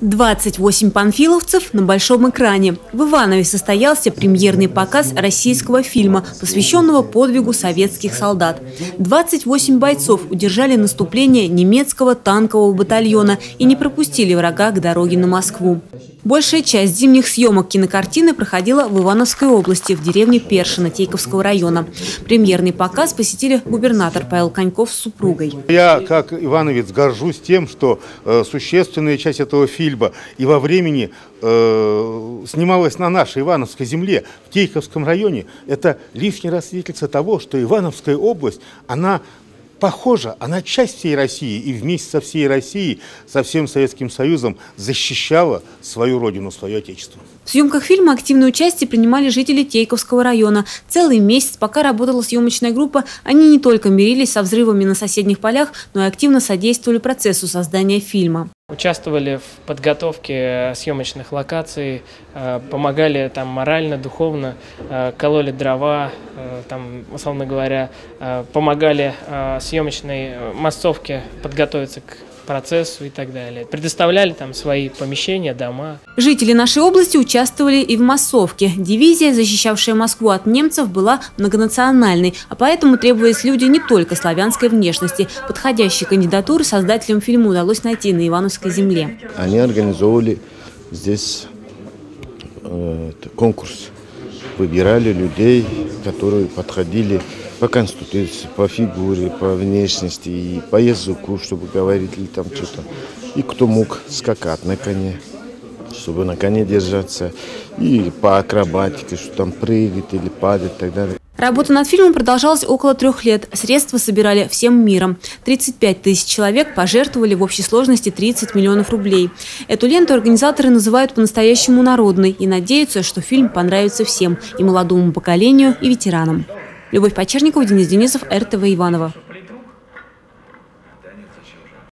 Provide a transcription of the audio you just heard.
28 панфиловцев на большом экране. В Иванове состоялся премьерный показ российского фильма, посвященного подвигу советских солдат. 28 бойцов удержали наступление немецкого танкового батальона и не пропустили врага к дороге на Москву. Большая часть зимних съемок кинокартины проходила в Ивановской области, в деревне Першина Тейковского района. Премьерный показ посетили губернатор Павел Коньков с супругой. Я, как ивановец, горжусь тем, что э, существенная часть этого фильма и во времени э, снималась на нашей Ивановской земле, в Тейковском районе. Это лишний раз свидетельство того, что Ивановская область, она похожа, она часть всей России, и вместе со всей Россией, со всем Советским Союзом защищала свою родину, свое отечество. В съемках фильма активное участие принимали жители Тейковского района. Целый месяц, пока работала съемочная группа, они не только мирились со взрывами на соседних полях, но и активно содействовали процессу создания фильма. Участвовали в подготовке съемочных локаций, э, помогали там морально, духовно, э, кололи дрова, э, там, условно говоря, помогали съемочной массовке подготовиться к процессу и так далее. Предоставляли там свои помещения, дома. Жители нашей области участвовали и в массовке. Дивизия, защищавшая Москву от немцев, была многонациональной, а поэтому требовались люди не только славянской внешности. Подходящие кандидатуры создателям фильма удалось найти на Ивановской земле. Они организовали здесь э, конкурс. Выбирали людей, которые подходили по конституции, по фигуре, по внешности и по языку, чтобы говорить или там что-то. И кто мог скакать на коне, чтобы на коне держаться. И по акробатике, что там прыгать или падать и так далее. Работа над фильмом продолжалась около трех лет. Средства собирали всем миром. 35 тысяч человек пожертвовали в общей сложности 30 миллионов рублей. Эту ленту организаторы называют по-настоящему народной и надеются, что фильм понравится всем – и молодому поколению, и ветеранам. Любовь Почерникова, Денис Денисов, РТВ Иванова.